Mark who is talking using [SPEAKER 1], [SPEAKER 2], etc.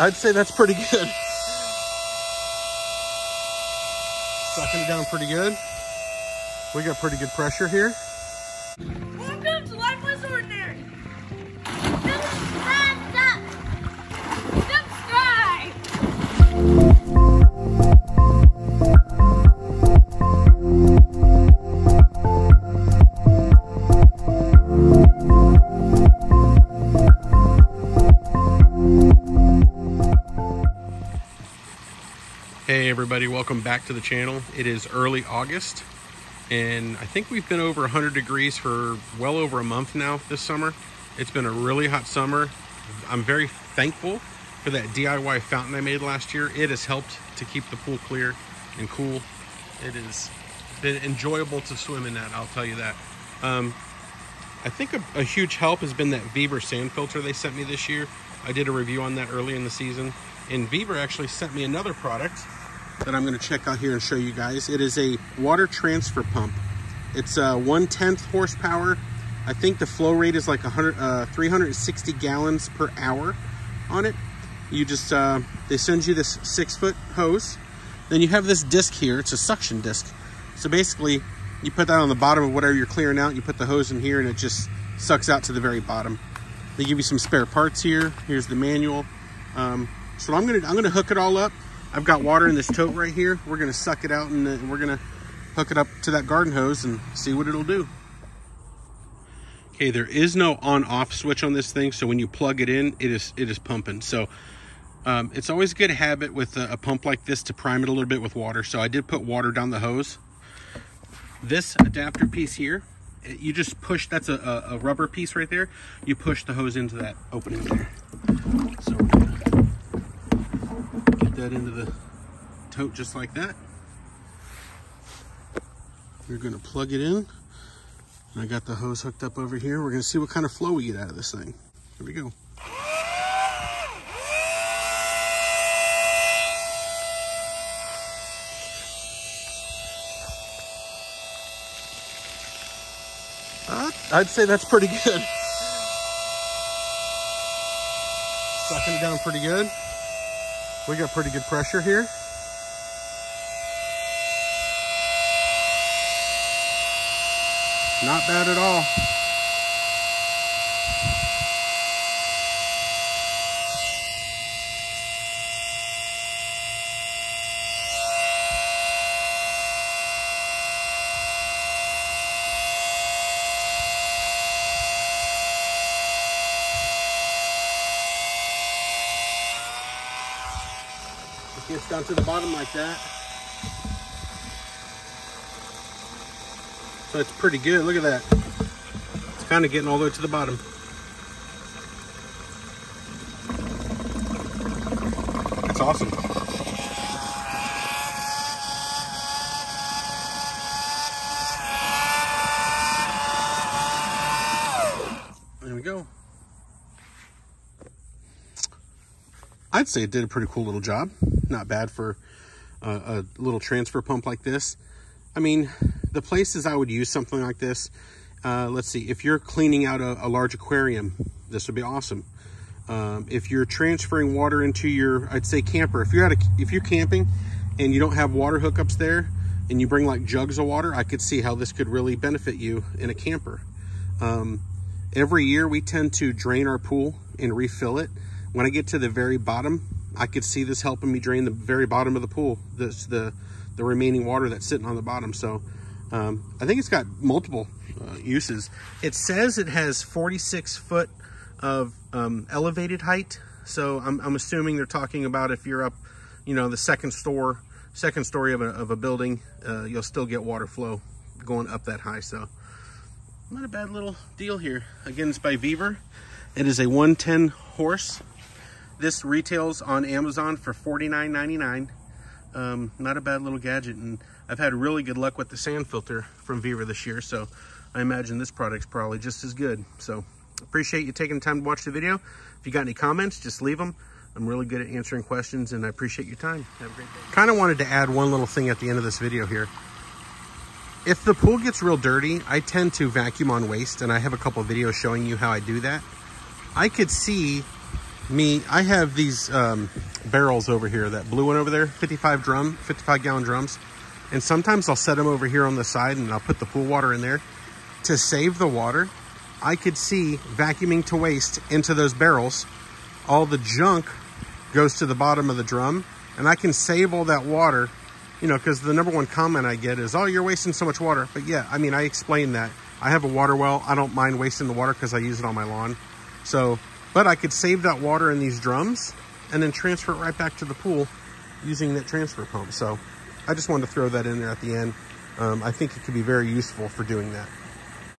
[SPEAKER 1] I'd say that's pretty good. Sucking it down pretty good. We got pretty good pressure here. Hey everybody, welcome back to the channel. It is early August and I think we've been over 100 degrees for well over a month now this summer. It's been a really hot summer. I'm very thankful for that DIY fountain I made last year. It has helped to keep the pool clear and cool. It has been enjoyable to swim in that, I'll tell you that. Um, I think a, a huge help has been that Vevor sand filter they sent me this year. I did a review on that early in the season. And Vevor actually sent me another product that I'm going to check out here and show you guys. It is a water transfer pump. It's a 1 10th horsepower. I think the flow rate is like 100, uh, 360 gallons per hour on it. You just, uh, they send you this six foot hose. Then you have this disc here. It's a suction disc. So basically, you put that on the bottom of whatever you're clearing out. You put the hose in here and it just sucks out to the very bottom. They give you some spare parts here. Here's the manual. Um, so I'm gonna I'm gonna hook it all up. I've got water in this tote right here. We're gonna suck it out and uh, we're gonna hook it up to that garden hose and see what it'll do. Okay, there is no on-off switch on this thing, so when you plug it in, it is it is pumping. So um, it's always a good habit with a, a pump like this to prime it a little bit with water. So I did put water down the hose. This adapter piece here, you just push, that's a, a, rubber piece right there. You push the hose into that opening there. So that into the tote just like that. We're gonna plug it in. And I got the hose hooked up over here. We're gonna see what kind of flow we get out of this thing. Here we go. Uh, I'd say that's pretty good. Sucking it down pretty good. We got pretty good pressure here. Not bad at all. Gets down to the bottom like that. So it's pretty good. Look at that. It's kind of getting all the way to the bottom. That's awesome. There we go. I'd say it did a pretty cool little job. Not bad for a, a little transfer pump like this. I mean, the places I would use something like this, uh, let's see, if you're cleaning out a, a large aquarium, this would be awesome. Um, if you're transferring water into your, I'd say camper, if you're at a, if you're camping and you don't have water hookups there and you bring like jugs of water, I could see how this could really benefit you in a camper. Um, every year we tend to drain our pool and refill it. When I get to the very bottom, I could see this helping me drain the very bottom of the pool. This the the remaining water that's sitting on the bottom. So um, I think it's got multiple uh, uses. It says it has 46 foot of um, elevated height. So I'm, I'm assuming they're talking about if you're up, you know, the second store, second story of a, of a building, uh, you'll still get water flow going up that high. So not a bad little deal here. Again, it's by Vevor. It is a 110 horse. This retails on Amazon for $49.99. Um, not a bad little gadget, and I've had really good luck with the sand filter from Vevor this year, so I imagine this product's probably just as good. So appreciate you taking the time to watch the video. If you got any comments, just leave them. I'm really good at answering questions, and I appreciate your time. Have a great day. Kind of wanted to add one little thing at the end of this video here. If the pool gets real dirty, I tend to vacuum on waste, and I have a couple videos showing you how I do that. I could see me, I have these um, barrels over here, that blue one over there, 55 drum, 55 gallon drums. And sometimes I'll set them over here on the side and I'll put the pool water in there. To save the water, I could see vacuuming to waste into those barrels. All the junk goes to the bottom of the drum and I can save all that water, you know, because the number one comment I get is, oh, you're wasting so much water. But yeah, I mean, I explained that. I have a water well. I don't mind wasting the water because I use it on my lawn. So, but I could save that water in these drums and then transfer it right back to the pool using that transfer pump. So I just wanted to throw that in there at the end. Um, I think it could be very useful for doing that.